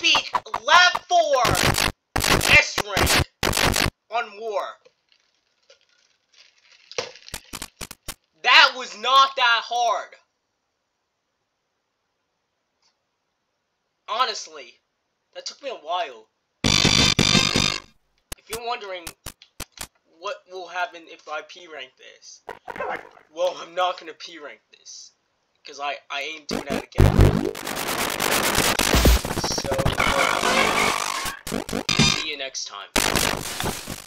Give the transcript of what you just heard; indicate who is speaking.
Speaker 1: beat Lap 4 S rank on War. That was not that hard. Honestly, that took me a while. If you're wondering what will happen if I P rank this, well, I'm not gonna P rank this because I I ain't doing that again. Next time.